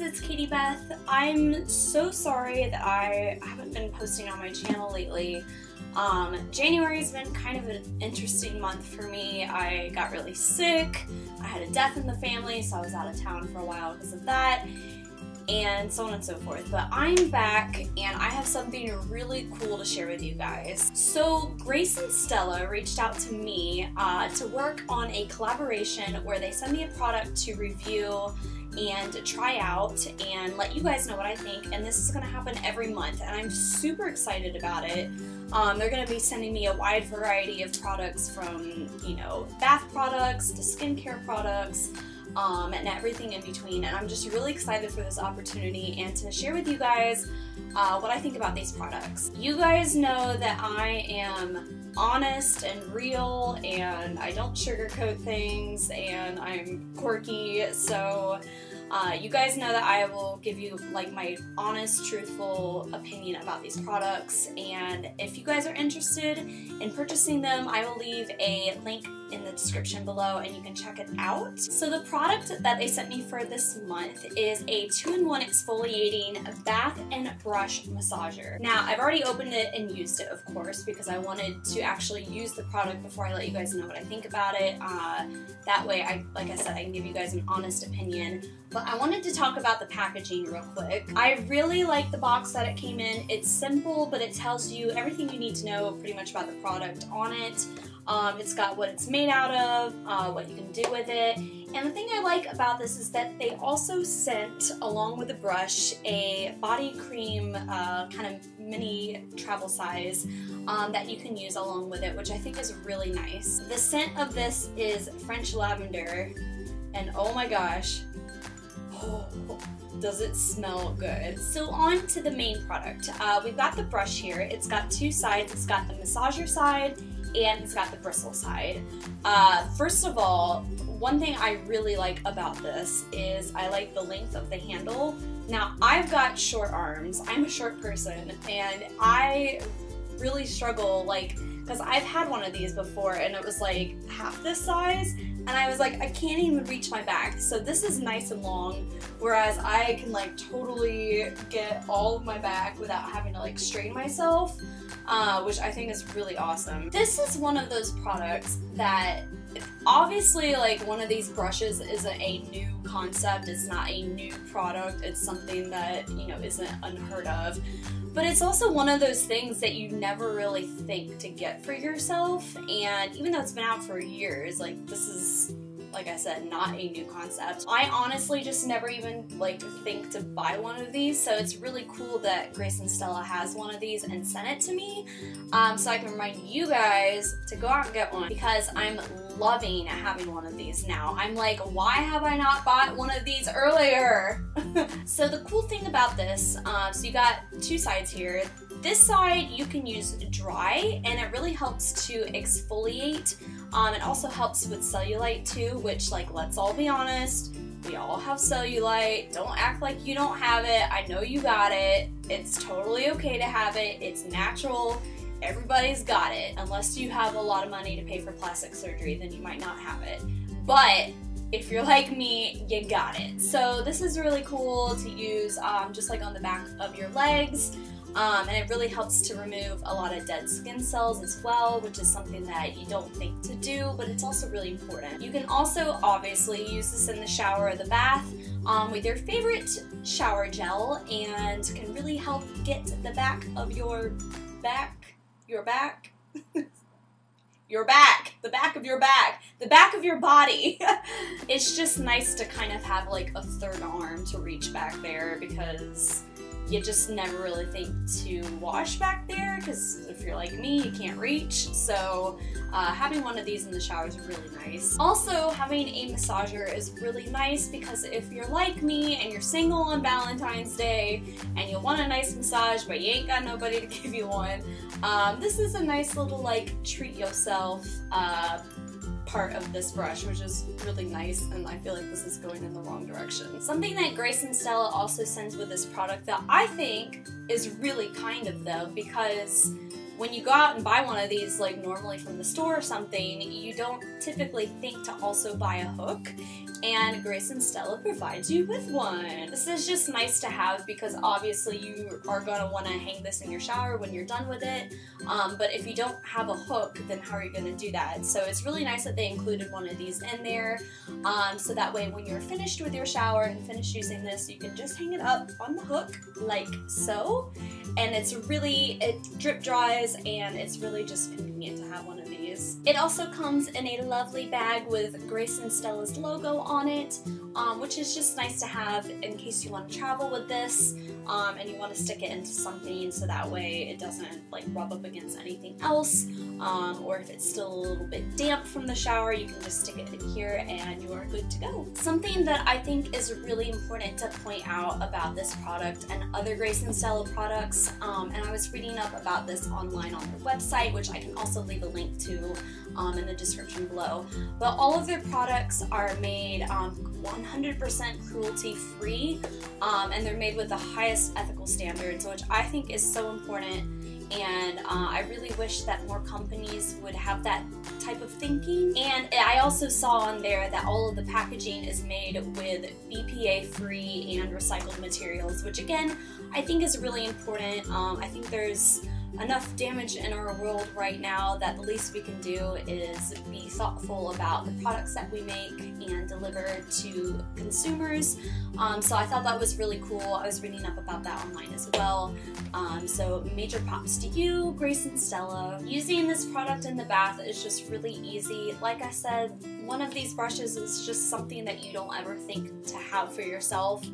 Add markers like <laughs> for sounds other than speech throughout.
it's Katie Beth. I'm so sorry that I haven't been posting on my channel lately. Um, January's been kind of an interesting month for me. I got really sick, I had a death in the family, so I was out of town for a while because of that, and so on and so forth. But I'm back and I have something really cool to share with you guys. So Grace and Stella reached out to me uh, to work on a collaboration where they send me a product to review and try out and let you guys know what I think. And this is going to happen every month, and I'm super excited about it. Um, they're going to be sending me a wide variety of products from, you know, bath products to skincare products. Um, and everything in between, and I'm just really excited for this opportunity and to share with you guys uh, what I think about these products. You guys know that I am honest and real and I don't sugarcoat things and I'm quirky so uh, you guys know that I will give you like my honest, truthful opinion about these products and if you guys are interested in purchasing them, I will leave a link in the description below and you can check it out. So the product that they sent me for this month is a two-in-one exfoliating bath and brush massager. Now I've already opened it and used it of course because I wanted to actually use the product before I let you guys know what I think about it. Uh, that way, I like I said, I can give you guys an honest opinion but I wanted to talk about the packaging real quick. I really like the box that it came in. It's simple, but it tells you everything you need to know pretty much about the product on it. Um, it's got what it's made out of, uh, what you can do with it. And the thing I like about this is that they also sent, along with the brush, a body cream uh, kind of mini travel size um, that you can use along with it, which I think is really nice. The scent of this is French lavender, and oh my gosh, Oh, <gasps> does it smell good. So on to the main product. Uh, we've got the brush here. It's got two sides. It's got the massager side and it's got the bristle side. Uh, first of all, one thing I really like about this is I like the length of the handle. Now, I've got short arms. I'm a short person and I really struggle like because I've had one of these before and it was like half this size and I was like I can't even reach my back. So this is nice and long whereas I can like totally get all of my back without having to like strain myself uh, which I think is really awesome. This is one of those products that obviously like one of these brushes isn't a new concept. It's not a new product. It's something that you know isn't unheard of but it's also one of those things that you never really think to get for yourself. And even though it's been out for years, like this is like I said, not a new concept. I honestly just never even like think to buy one of these, so it's really cool that Grace and Stella has one of these and sent it to me, um, so I can remind you guys to go out and get one because I'm loving having one of these now. I'm like, why have I not bought one of these earlier? <laughs> so the cool thing about this, uh, so you got two sides here. This side you can use dry and it really helps to exfoliate. Um, it also helps with cellulite too, which like let's all be honest, we all have cellulite. Don't act like you don't have it. I know you got it. It's totally okay to have it. It's natural. Everybody's got it. Unless you have a lot of money to pay for plastic surgery, then you might not have it. But if you're like me, you got it. So this is really cool to use um, just like on the back of your legs. Um, and it really helps to remove a lot of dead skin cells as well, which is something that you don't think to do, but it's also really important. You can also obviously use this in the shower or the bath um, with your favorite shower gel and can really help get the back of your back, your back, your back, the back of your back, the back of your body. <laughs> it's just nice to kind of have like a third arm to reach back there because you just never really think to wash back there because if you're like me, you can't reach. So uh, having one of these in the shower is really nice. Also, having a massager is really nice because if you're like me and you're single on Valentine's Day and you want a nice massage but you ain't got nobody to <laughs> give you one, um, this is a nice little like treat yourself uh, part of this brush, which is really nice, and I feel like this is going in the wrong direction. Something that Grace and Stella also sends with this product that I think is really kind of though, because when you go out and buy one of these, like normally from the store or something, you don't typically think to also buy a hook. And Grace and Stella provides you with one. This is just nice to have because obviously you are going to want to hang this in your shower when you're done with it, um, but if you don't have a hook, then how are you going to do that? So it's really nice that they included one of these in there, um, so that way when you're finished with your shower and finished using this, you can just hang it up on the hook like so, and it's really, it drip dries and it's really just convenient to have one of these. It also comes in a lovely bag with Grace and Stella's logo on it, um, which is just nice to have in case you want to travel with this um, and you want to stick it into something so that way it doesn't like rub up against anything else um, or if it's still a little bit damp from the shower you can just stick it in here and you are good to go. Something that I think is really important to point out about this product and other Grace and Stella products um, and I was reading up about this online on their website which I can also leave a link to um, in the description below. But all of their products are made 100% um, cruelty free um, and they're made with the highest ethical standards, which I think is so important. And uh, I really wish that more companies would have that type of thinking. And I also saw on there that all of the packaging is made with BPA free and recycled materials, which again, I think is really important. Um, I think there's enough damage in our world right now that the least we can do is be thoughtful about the products that we make and deliver to consumers. Um, so I thought that was really cool. I was reading up about that online as well. Um, so major props to you, Grace and Stella. Using this product in the bath is just really easy. Like I said, one of these brushes is just something that you don't ever think to have for yourself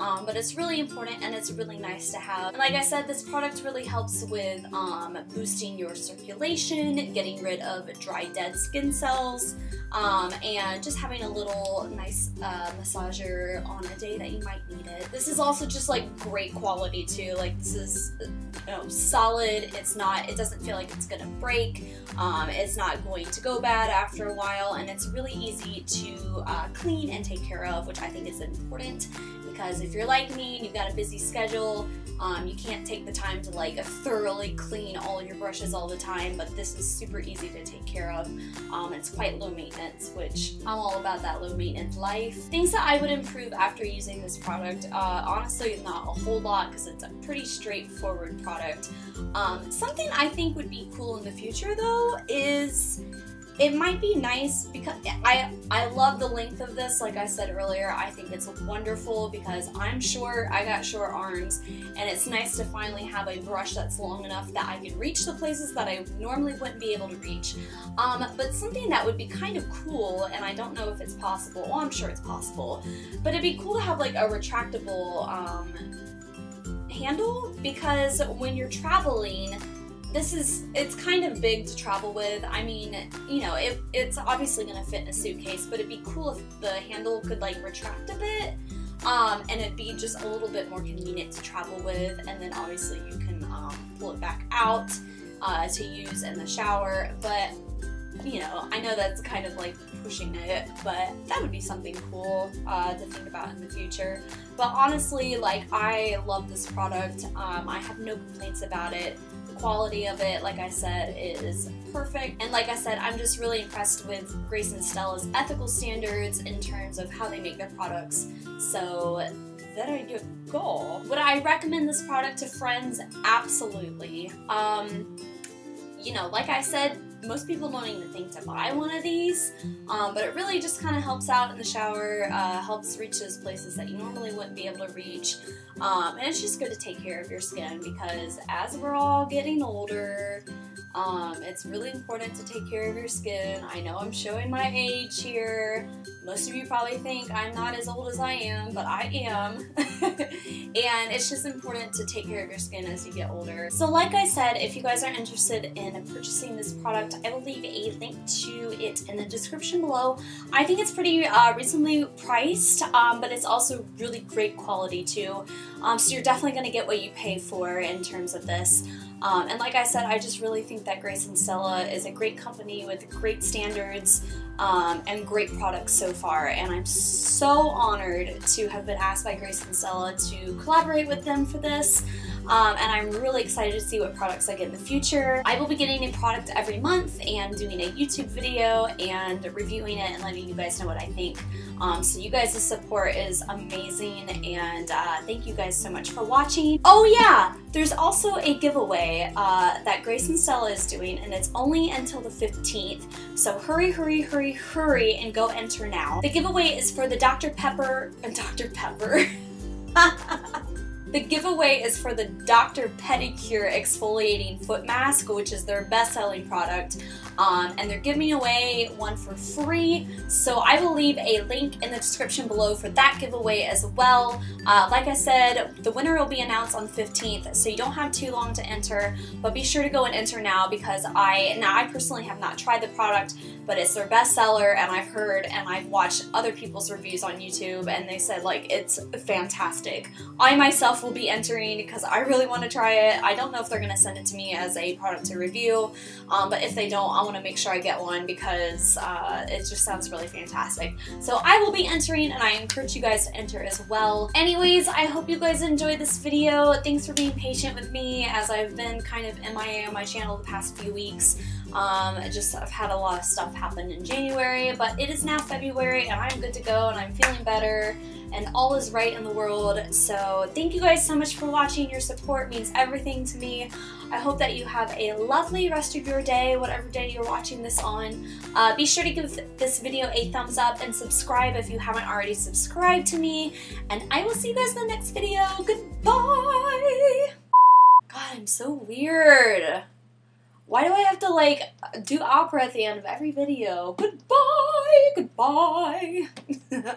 um, but it's really important and it's really nice to have. And like I said, this product really helps with um, boosting your circulation, getting rid of dry dead skin cells, um, and just having a little nice uh, massager on a day that you might need it. This is also just like great quality too. Like this is you know solid. It's not. It doesn't feel like it's gonna break. Um, it's not going to go bad after a while, and it's really easy to uh, clean and take care of, which I think is important because if you're like me and you've got a busy schedule, um, you can't take the time to like thoroughly clean all your brushes all the time, but this is super easy to take care of. Um, it's quite low maintenance, which I'm all about that low maintenance life. Things that I would improve after using this product, uh, honestly not a whole lot because it's a pretty straightforward product. Um, something I think would be cool in the future though is it might be nice because I I love the length of this. Like I said earlier I think it's wonderful because I'm short. I got short arms and it's nice to finally have a brush that's long enough that I can reach the places that I normally wouldn't be able to reach. Um, but something that would be kind of cool and I don't know if it's possible well I'm sure it's possible but it'd be cool to have like a retractable um, handle because when you're traveling this is it's kind of big to travel with. I mean, you know, it, it's obviously gonna fit in a suitcase, but it'd be cool if the handle could like retract a bit, um, and it'd be just a little bit more convenient to travel with. And then obviously you can um, pull it back out uh, to use in the shower. But you know, I know that's kind of like pushing it, but that would be something cool uh, to think about in the future. But honestly, like I love this product. Um, I have no complaints about it quality of it, like I said, is perfect. And like I said, I'm just really impressed with Grace and Stella's ethical standards in terms of how they make their products. So there you go. Would I recommend this product to friends? Absolutely. Um, you know, like I said, most people don't even think to buy one of these, um, but it really just kind of helps out in the shower, uh, helps reach those places that you normally wouldn't be able to reach, um, and it's just good to take care of your skin because as we're all getting older, um, it's really important to take care of your skin. I know I'm showing my age here. Most of you probably think I'm not as old as I am, but I am. <laughs> and it's just important to take care of your skin as you get older. So like I said, if you guys are interested in purchasing this product, I will leave a link to it in the description below. I think it's pretty uh, reasonably priced, um, but it's also really great quality too. Um, so you're definitely going to get what you pay for in terms of this. Um, and like I said, I just really think that Grace and Stella is a great company with great standards um, and great products so far. And I'm so honored to have been asked by Grace and Stella to collaborate with them for this. Um, and I'm really excited to see what products I get in the future. I will be getting a product every month and doing a YouTube video and reviewing it and letting you guys know what I think. Um, so you guys' support is amazing and uh, thank you guys so much for watching. Oh yeah, there's also a giveaway uh, that Grace and Stella is doing and it's only until the 15th. So hurry, hurry, hurry, hurry and go enter now. The giveaway is for the Dr. Pepper, <laughs> Dr. Pepper. <laughs> Giveaway is for the Dr. Pedicure Exfoliating Foot Mask, which is their best-selling product. Um, and they're giving away one for free. So I will leave a link in the description below for that giveaway as well. Uh, like I said, the winner will be announced on the 15th, so you don't have too long to enter, but be sure to go and enter now because I, now I personally have not tried the product, but it's their bestseller and I've heard and I've watched other people's reviews on YouTube and they said like it's fantastic. I myself will be entering because I really want to try it. I don't know if they're going to send it to me as a product to review, um, but if they don't, I want to make sure I get one because uh, it just sounds really fantastic. So I will be entering and I encourage you guys to enter as well. Anyways, I hope you guys enjoyed this video. Thanks for being patient with me as I've been kind of MIA on my channel the past few weeks. Um, just I've had a lot of stuff happen in January, but it is now February and I'm good to go and I'm feeling better and all is right in the world. So thank you guys so much for watching. Your support means everything to me. I hope that you have a lovely rest of your day, whatever day you're watching this on. Uh, be sure to give this video a thumbs up and subscribe if you haven't already subscribed to me. And I will see you guys in the next video. Goodbye! God, I'm so weird. Why do I have to like do opera at the end of every video? Goodbye, goodbye. <laughs>